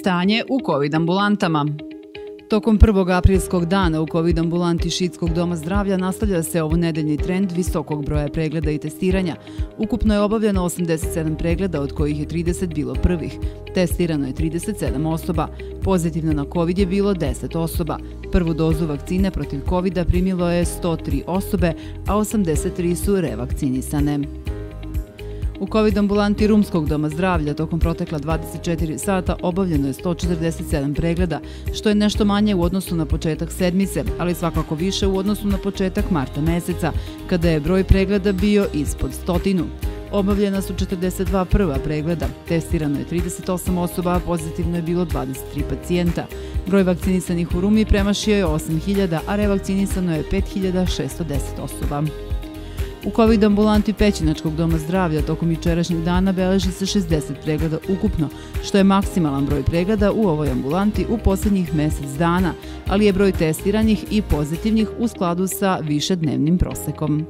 Stanje u COVID ambulantama. Tokom 1. aprilskog dana u COVID ambulanti Šitskog doma zdravlja nastavlja se ovo nedeljni trend visokog broja pregleda i testiranja. Ukupno je obavljeno 87 pregleda, od kojih je 30 bilo prvih. Testirano je 37 osoba. Pozitivno na COVID je bilo 10 osoba. Prvu dozu vakcine protiv COVID-a primilo je 103 osobe, a 83 su revakcinisane. U COVID ambulanti Rumskog doma zdravlja tokom protekla 24 sata obavljeno je 147 pregleda, što je nešto manje u odnosu na početak sedmice, ali svakako više u odnosu na početak marta meseca, kada je broj pregleda bio ispod stotinu. Obavljena su 42 prva pregleda, testirano je 38 osoba, a pozitivno je bilo 23 pacijenta. Broj vakcinisanih u Rumi premašio je 8000, a revakcinisano je 5610 osoba. U COVID ambulanti Pećinačkog doma zdravlja tokom jučerašnjeg dana beleži se 60 pregleda ukupno, što je maksimalan broj pregleda u ovoj ambulanti u poslednjih mesec dana, ali je broj testiranih i pozitivnih u skladu sa višednevnim prosekom.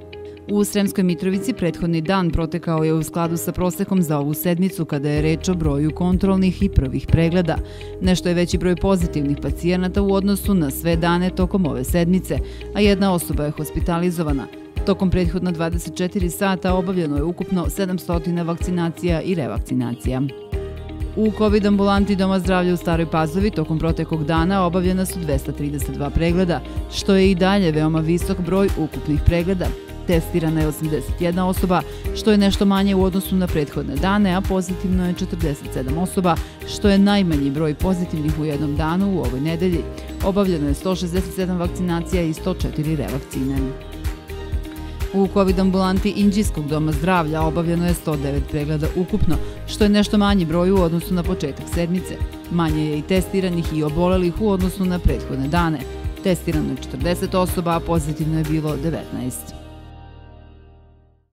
U Sremskoj Mitrovici prethodni dan protekao je u skladu sa prosekom za ovu sedmicu kada je reč o broju kontrolnih i prvih pregleda. Nešto je veći broj pozitivnih pacijenata u odnosu na sve dane tokom ove sedmice, a jedna osoba je hospitalizovana – Tokom prethodna 24 sata obavljeno je ukupno 700 vakcinacija i revakcinacija. U COVID ambulanti Doma zdravlja u Staroj Pazovi tokom protekog dana obavljena su 232 pregleda, što je i dalje veoma visok broj ukupnih pregleda. Testirana je 81 osoba, što je nešto manje u odnosu na prethodne dane, a pozitivno je 47 osoba, što je najmanji broj pozitivnih u jednom danu u ovoj nedelji. Obavljeno je 167 vakcinacija i 104 revakcine. U COVID ambulanti Inđijskog doma zdravlja obavljeno je 109 pregleda ukupno, što je nešto manji broj u odnosu na početak sedmice. Manje je i testiranih i obolelih u odnosu na prethodne dane. Testirano je 40 osoba, a pozitivno je bilo 19.